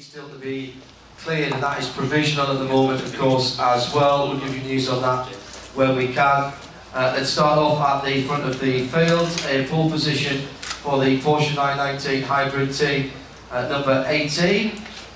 Still to be cleared, and that is provisional at the moment, of course, as well. We'll give you news on that when we can. Uh, let's start off at the front of the field. A pole position for the Porsche 919 hybrid team, uh, number 18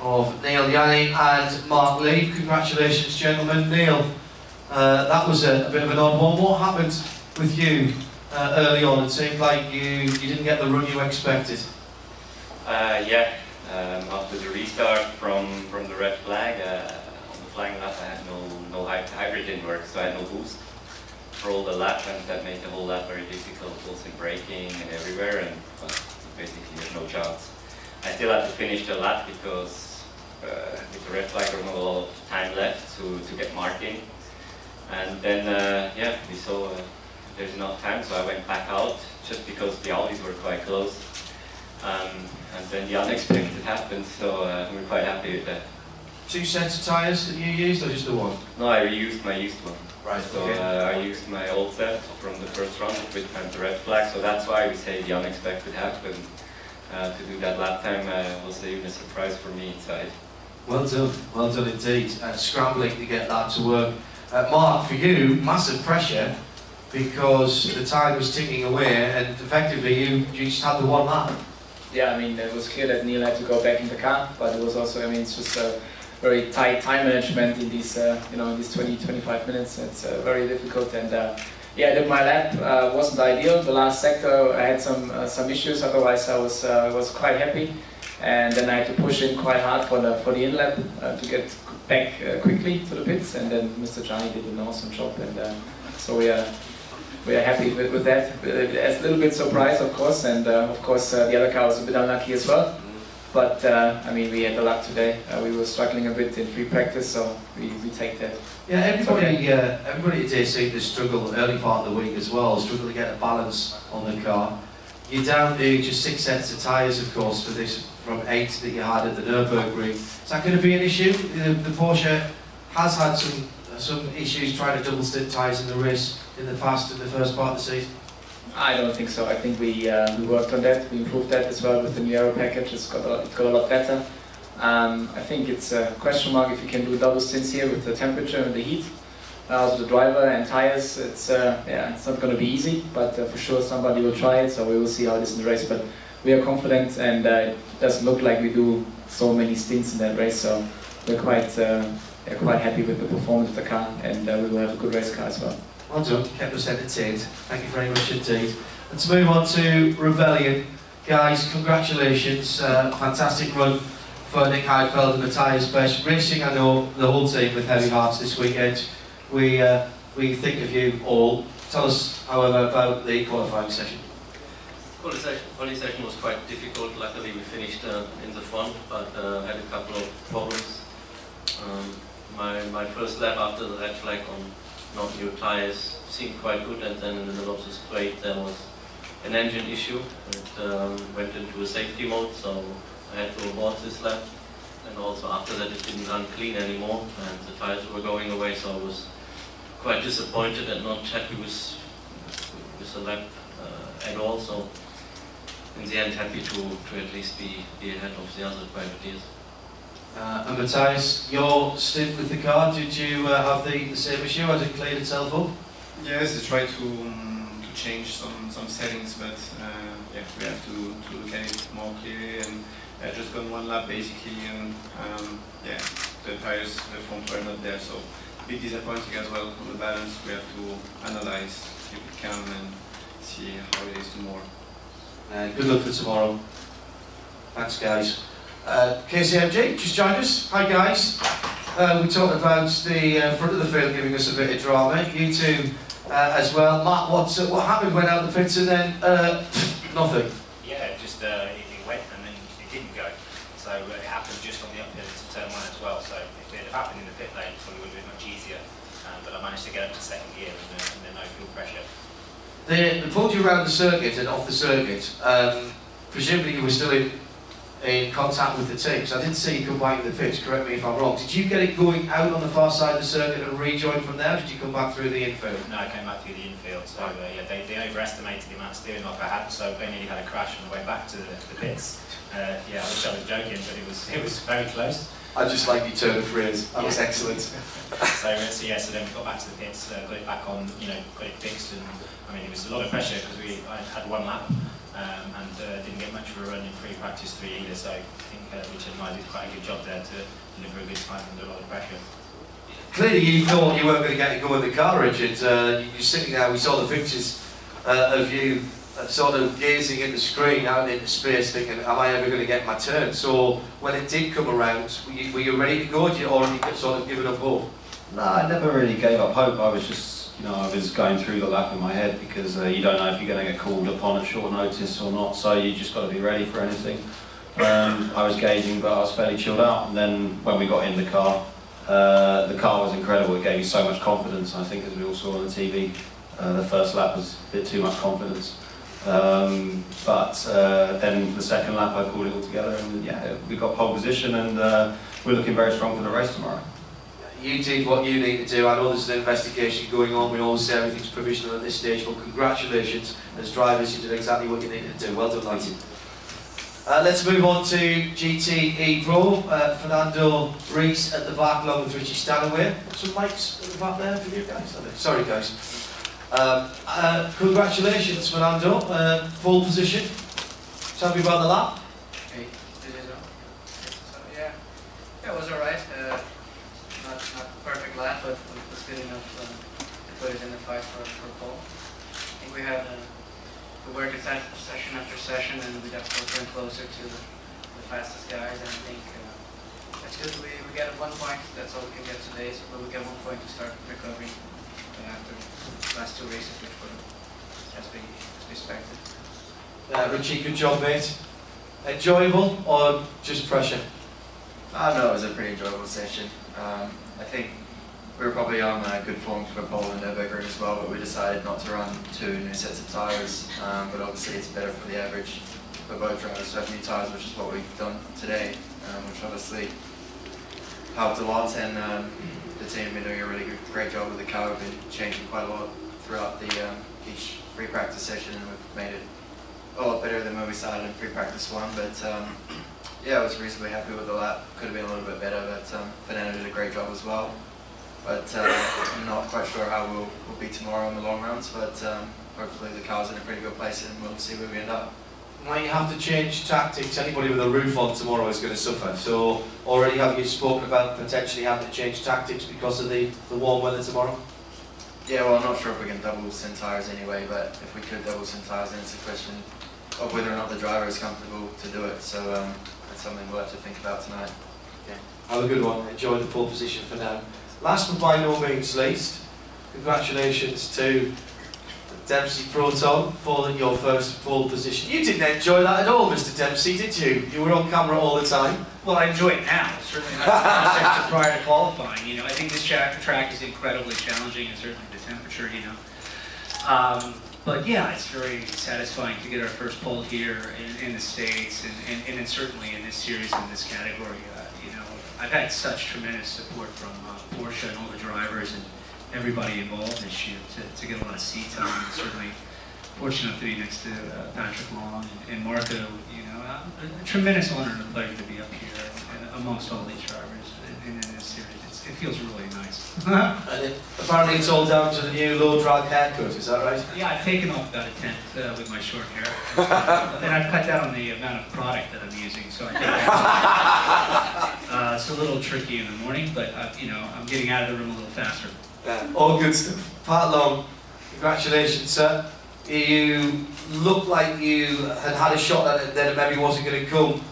of Neel Jani and Marc Lieb. Congratulations, gentlemen. Neel, uh, that was a, a, bit of an odd one. What happened with you uh, early on? It seemed like you, you didn't get the run you expected. Uh, yeah, um, after the restart from, from the red flag, uh, on the flying lap I had no, no hybrid didn't work, so I had no boost for all the lap and that made the whole lap very difficult, also in braking and everywhere, and well, basically there's no chance. I still had to finish the lap because uh, with the red flag there was not a lot of time left to, to get marking. And then, uh, yeah, we saw uh, there's enough time, so I went back out just because the Audis were quite close. And then the unexpected happened, so uh, we're quite happy with that. Two sets of tyres that you used, or just the one? No, I reused my used one. Right, So okay. uh, I used my old set from the first round with the red flag, so that's why we say the unexpected happened. Uh, to do that lap time uh, was even a surprise for me inside. Well done, well done indeed. Uh, scrambling to get that to work. Uh, Marc, for you, massive pressure because the time was ticking away and effectively you, you just had the one lap. Yeah, I mean, it was clear that Neel had to go back in the car, but it was also, I mean, it's just a very tight time management in these, uh, you know, in these 20, 25 minutes. It's uh, very difficult, and uh, yeah, I did my lap uh, wasn't ideal. The last sector, I had some uh, some issues. Otherwise, I was was quite happy, and then I had to push in quite hard for the for the in lap to get back quickly to the pits, and then Mr. Jani did an awesome job, and so we are we are happy with, with that. It's a little bit surprised, of course, and uh, of course uh, the other car was a bit unlucky as well. But uh, I mean, we had the luck today. we were struggling a bit in free practice, so we, we take that. Yeah, everybody, uh, everybody today seemed to struggle early part of the week as well, struggle to get a balance on the car. You're down to just six sets of tyres, of course, for this from eight that you had at the Nürburgring. Is that going to be an issue? The, the Porsche has had some some issues trying to double stint tyres in the race in the past in the first part of the season? I don't think so. I think we uh, we worked on that. We improved that as well with the new aero package. It's got a lot, it got a lot better. Um, I think it's a question mark if you can do double stints here with the temperature and the heat. Uh, the driver and tires, it's uh, yeah, it's not going to be easy, but uh, for sure somebody will try it. So we will see how it is in the race. But we are confident, and uh, it doesn't look like we do so many stints in that race. So we're quite uh, they're quite happy with the performance of the car and uh, we will have a good race car as well. Well done, kept us entertained. Thank you very much indeed. Let's move on to Rebellion. Guys, congratulations. Uh, fantastic run for Nick Heidfeld and Mathias Beche. Racing, I know, the whole team with heavy hearts this weekend. We, uh, we think of you all. Tell us, however, about the qualifying session. Qualifying, session was quite difficult. Luckily, we finished uh, in the front, but uh, had a couple of problems. Um, my, my first lap after the red flag on not new tires seemed quite good and then in the middle of the straight there was an engine issue. It um, went into a safety mode so I had to abort this lap and also after that it didn't run clean anymore and the tires were going away so I was quite disappointed and not happy with, with the lap uh, at all so in the end happy to, to at least be, be ahead of the other privateers. Uh, and Mathias, your stint with the car, did you uh, have the, the same issue? Has it cleared itself up? Yes, I tried to, um, to change some, some settings, but uh, yeah, we have to, to look at it more clearly. And I just gone one lap basically, and um, yeah, the tires, the front were not there, so a bit disappointing as well on the balance. We have to analyze if we can and see how it is tomorrow. Uh, good luck for tomorrow. Thanks, guys. Uh, KCMG, just joined us. Hi guys. Uh, we talked about the uh, front of the field giving us a bit of drama. You two uh, as well. Matt, what's, uh, what happened? Went out the pits and then uh, nothing. Yeah, just uh, it, it, went and then it didn't go. So uh, it happened just on the uphill to turn one as well. So if it had happened in the pit lane, it probably would have been much easier. Um, but I managed to get up to second gear and, uh, and then no fuel pressure. They, they pulled you around the circuit and off the circuit. Um, presumably you were still in in contact with the team. So I didn't see you come back in the pitch, correct me if I'm wrong. Did you get it going out on the far side of the circuit and rejoin from there? Did you come back through the infield? No, I came back through the infield, so uh, yeah, they, they overestimated the amount of steering lock I had, so they nearly had a crash on the way back to the, the pits. Uh, yeah, I wish I was joking, but it was it was very close. I just like you turn the phrase. That was excellent. So, uh, so yeah, so then we got back to the pits, uh, got it back on, you know, got it fixed, and I mean it was a lot of pressure because we I had one lap um, and uh, didn't get much of a run in free practice three either. So I think uh, Richard and I did quite a good job there to deliver a good time under a lot of pressure. Clearly, you thought you weren't going to get to go in the car, Richard. Uh, you- you're sitting there. We saw the pictures uh, of you uh, sort of gazing at the screen out into space, thinking, "Am I ever going to get my turn?" So, when it did come around, were you, were you ready to go? Did you already sort of given up hope? No, I never really gave up hope. I was just, you know, I was going through the lap in my head because uh, you don't know if you're going to get called upon at short notice or not, so you just got to be ready for anything. Um, I was gauging, but I was fairly chilled out. And then when we got in the car, uh, the car was incredible. It gave me so much confidence. I think, as we all saw on the TV, uh, the first lap was a bit too much confidence. Um, but uh, then the second lap, I pulled it all together, and yeah, we got pole position, and uh, we're looking very strong for the race tomorrow. You did what you need to do. I know there's an investigation going on. We always say everything's provisional at this stage, but congratulations. As drivers, you did exactly what you needed to do. Well done, lads. Uh, let's move on to GTE Pro. Uh, Fernando Rees at the back, along with Richie Stanaway. Some mics at the back there for you guys. Sorry, guys. Um, uh, congratulations, Fernando. Uh, pole position. Tell me about the lap. Yeah, yeah, it was alright. Uh, not not perfect lap, but it was good enough uh, to put it in the fight for for pole. I think we had uh, we worked it se- session after session, and we got closer and closer to the, the fastest guys. And I think uh, that's good. We we got one point. That's all we can get today. So but we got one point to start recovering uh, after the last two races, which were as we as we expected. Uh, Richie, good job, mate. Enjoyable or just pressure? I don't know, it was a pretty enjoyable session. Um, I think we were probably on uh, good form for pole and Nürburgring as well, but we decided not to run two new sets of tyres. Um, but obviously it's better for the average for both drivers to have new tyres, which is what we've done today, um, which obviously helped a lot. And um, the team have been doing a really good, great job with the car. We've been changing quite a lot throughout the um, each free practice session, and we've made it a lot better than when we started in free practice one. But um, yeah, I was reasonably happy with the lap. Could have been a little bit better, but um, Fernando did a great job as well. But uh, I'm not quite sure how we'll, we'll be tomorrow in the long runs, but um, hopefully the car's in a pretty good place and we'll see where we end up. Now you have to change tactics. Anybody with a roof on tomorrow is going to suffer. So already have you spoken about potentially having to change tactics because of the, the warm weather tomorrow? Yeah, well, I'm not sure if we can double stint tyres anyway, but if we could double stint tyres, then it's a question of whether or not the driver is comfortable to do it. So um, that's something we'll have to think about tonight. Have a good one. Enjoy the pole position for now. Last but by no means least, congratulations to Dempsey Proton for your first pole position. You didn't enjoy that at all, Mr. Dempsey, did you? You were on camera all the time. Well, I enjoy it now. Certainly not prior to qualifying. You know, I think this track, is incredibly challenging, and certainly the temperature. You know, um, but yeah, it's very satisfying to get our first pole here in, in the states, and, and, and certainly in this series in this category. Uh, you know, I've had such tremendous support from uh, Porsche and all the drivers and everybody involved this year to, to get a lot of seat time. And certainly fortunate to be next to uh, Patrick Long and, and Marco. You know, uh, a, tremendous honor and a pleasure to be up here and amongst all these drivers in, in this series. It's, it feels really nice. And it, apparently it's all down to the new low drag haircut, is that right? yeah, I've taken off about a tenth uh, with my short hair, and I've cut down on the amount of product that I'm using. So I think that's, uh, it's a little tricky in the morning, but uh, you know, I'm getting out of the room a little faster. Yeah, all good stuff. Pat Long, congratulations, sir. You looked like you had had a shot that, it, then it maybe wasn't going to come.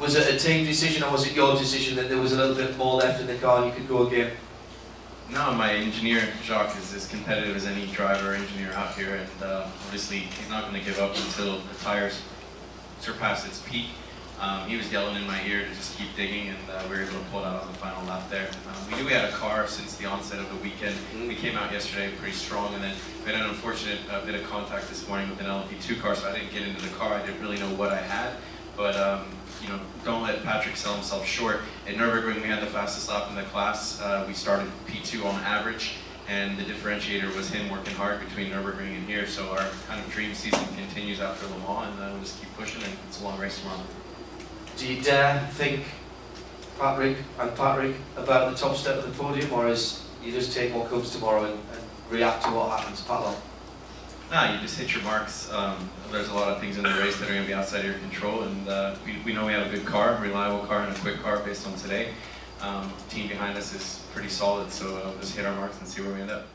Was it a team decision or was it your decision that there was a little bit more left in the car and you could go again? No, my engineer Jacques is as competitive as any driver or engineer out here, and uh, obviously he's not going to give up until the tires surpass its peak. Um, he was yelling in my ear to just keep digging, and uh, we were able to pull it out on the final lap there. Um, we knew we had a car since the onset of the weekend. We came out yesterday pretty strong, and then we had an unfortunate uh, bit of contact this morning with an LMP2 car, so I didn't get into the car. I didn't really know what I had, but um, you know, don't let Patrick sell himself short. At Nürburgring, we had the fastest lap in the class. Uh, we started P2 on average, and the differentiator was him working hard between Nürburgring and here. So our kind of dream season continues after Le Mans, and then we'll just keep pushing, and it's a long race tomorrow. Do you dare think, Patrick and Patrick, about the top step of the podium, or is you just take what comes tomorrow and, and react to what happens? Patrick? Nah, you just hit your marks. Um, there's a lot of things in the race that are going to be outside of your control, and uh, we, we know we have a good car, a reliable car, and a quick car based on today. Um, team behind us is pretty solid, so uh, just hit our marks and see where we end up.